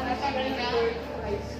Obrigada.